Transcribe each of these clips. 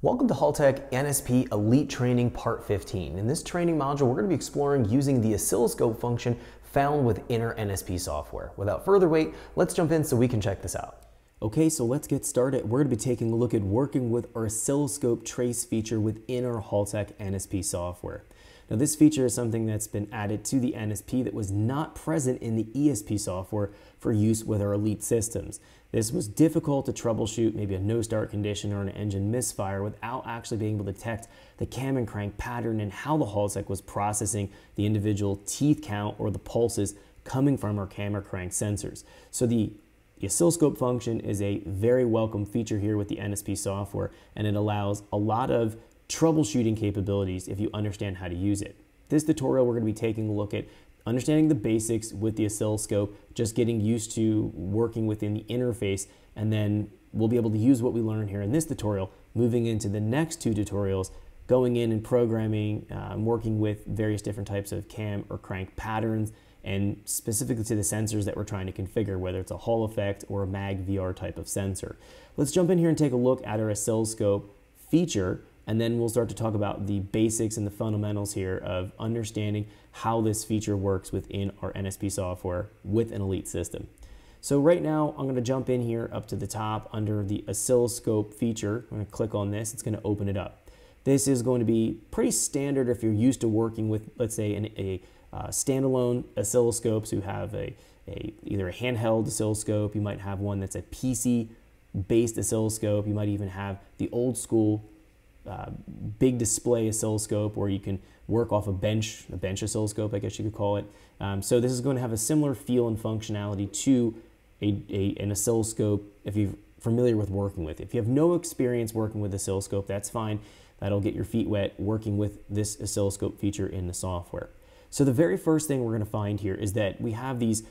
Welcome to Haltech NSP Elite Training Part 15. In this training module, we're going to be exploring using the oscilloscope function found within our NSP software. Without further wait, let's jump in so we can check this out. Okay, so let's get started. We're going to be taking a look at working with our oscilloscope trace feature within our Haltech NSP software. Now this feature is something that's been added to the NSP that was not present in the ESP software for use with our Elite systems. This was difficult to troubleshoot maybe a no start condition or an engine misfire without actually being able to detect the cam and crank pattern and how the Haltech was processing the individual teeth count or the pulses coming from our cam crank sensors. So the the oscilloscope function is a very welcome feature here with the NSP software, and it allows a lot of troubleshooting capabilities if you understand how to use it. This tutorial, we're going to be taking a look at understanding the basics with the oscilloscope, just getting used to working within the interface, and then we'll be able to use what we learned here in this tutorial, moving into the next two tutorials, going in and programming, um, working with various different types of cam or crank patterns, and specifically to the sensors that we're trying to configure, whether it's a Hall effect or a MAG VR type of sensor. Let's jump in here and take a look at our oscilloscope feature and then we'll start to talk about the basics and the fundamentals here of understanding how this feature works within our NSP software with an Elite system. So right now, I'm gonna jump in here up to the top under the oscilloscope feature. I'm gonna click on this, it's gonna open it up. This is going to be pretty standard if you're used to working with, let's say, an, a uh, standalone oscilloscopes who have a, a, either a handheld oscilloscope, you might have one that's a PC based oscilloscope, you might even have the old school uh, big display oscilloscope where you can work off a bench, a bench oscilloscope, I guess you could call it. Um, so this is going to have a similar feel and functionality to a, a, an oscilloscope if you're familiar with working with. If you have no experience working with oscilloscope, that's fine. That'll get your feet wet working with this oscilloscope feature in the software. So the very first thing we're going to find here is that we have these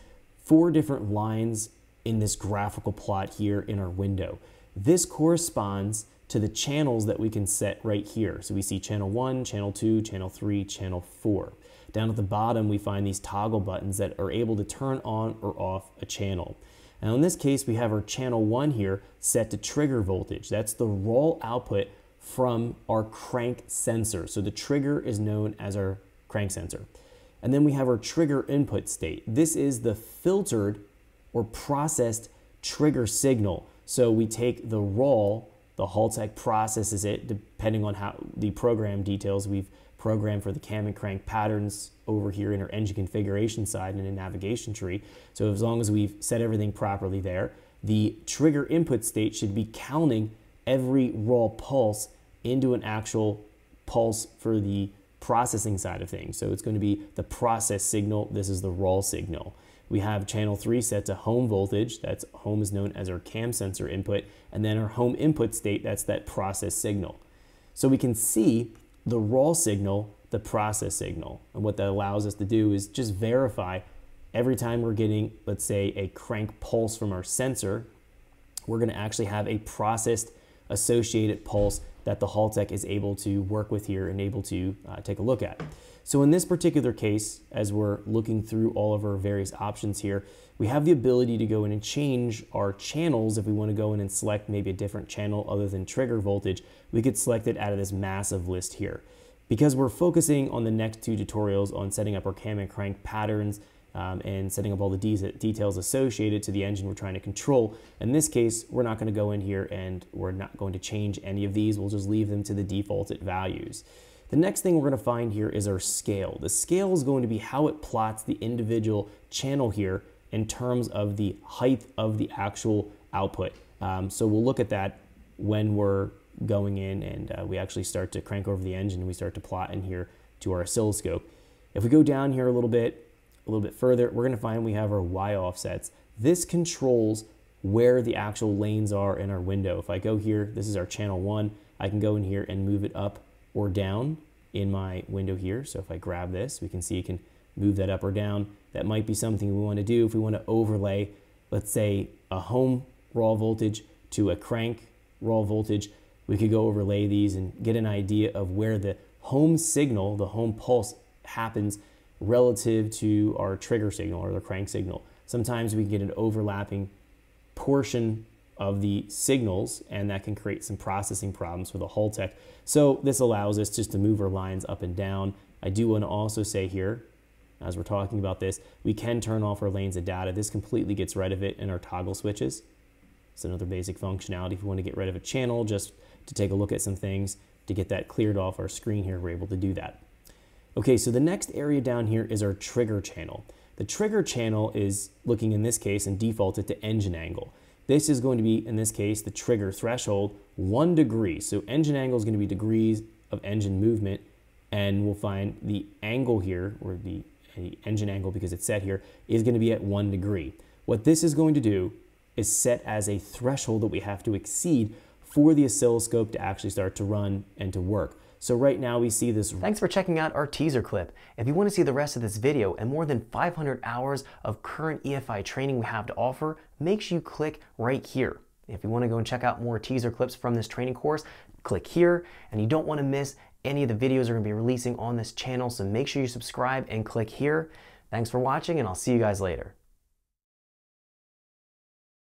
four different lines in this graphical plot here in our window. This corresponds to the channels that we can set right here. So we see channel 1, channel 2, channel 3, channel 4. Down at the bottom, we find these toggle buttons that are able to turn on or off a channel. Now in this case, we have our channel 1 here set to trigger voltage. That's the raw output from our crank sensor. So the trigger is known as our crank sensor. And then we have our trigger input state. This is the filtered or processed trigger signal. So we take the raw the Haltech processes it depending on how the program details we've programmed for the cam and crank patterns over here in our engine configuration side in a navigation tree. So as long as we've set everything properly there, the trigger input state should be counting every raw pulse into an actual pulse for the processing side of things. So it's going to be the process signal. This is the raw signal. We have channel 3 set to home voltage. That's home is known as our cam sensor input. And then our home input state, that's that process signal. So we can see the raw signal, the process signal. And what that allows us to do is just verify every time we're getting, let's say, a crank pulse from our sensor, we're going to actually have a processed associated pulse that the Haltech is able to work with here and able to uh, take a look at. So in this particular case, as we're looking through all of our various options here, we have the ability to go in and change our channels. If we want to go in and select maybe a different channel other than trigger voltage, we could select it out of this massive list here. Because we're focusing on the next two tutorials on setting up our cam and crank patterns um, and setting up all the de details associated to the engine we're trying to control. In this case, we're not going to go in here and we're not going to change any of these. We'll just leave them to the defaulted values. The next thing we're going to find here is our scale. The scale is going to be how it plots the individual channel here in terms of the height of the actual output. Um, so we'll look at that when we're going in and uh, we actually start to crank over the engine and we start to plot in here to our oscilloscope. If we go down here a little bit, a little bit further, we're going to find we have our Y offsets. This controls where the actual lanes are in our window. If I go here, this is our channel one, I can go in here and move it up or down in my window here. So if I grab this, we can see you can move that up or down. That might be something we want to do if we want to overlay, let's say, a home raw voltage to a crank raw voltage. We could go overlay these and get an idea of where the home signal, the home pulse happens relative to our trigger signal or the crank signal. Sometimes we can get an overlapping portion of the signals, and that can create some processing problems for the Haltech. So this allows us just to move our lines up and down. I do want to also say here, as we're talking about this, we can turn off our lanes of data. This completely gets rid of it in our toggle switches. It's another basic functionality if we want to get rid of a channel, just to take a look at some things, to get that cleared off our screen here, we're able to do that. Okay, so the next area down here is our trigger channel. The trigger channel is looking in this case and defaulted to engine angle. This is going to be, in this case, the trigger threshold, one degree. So engine angle is going to be degrees of engine movement, and we'll find the angle here, or the, the engine angle because it's set here, is going to be at one degree. What this is going to do is set as a threshold that we have to exceed for the oscilloscope to actually start to run and to work. So right now we see this. Thanks for checking out our teaser clip. If you want to see the rest of this video and more than 500 hours of current EFI training we have to offer, make sure you click right here. If you want to go and check out more teaser clips from this training course, click here. And you don't want to miss any of the videos we're going to be releasing on this channel, so make sure you subscribe and click here. Thanks for watching, and I'll see you guys later.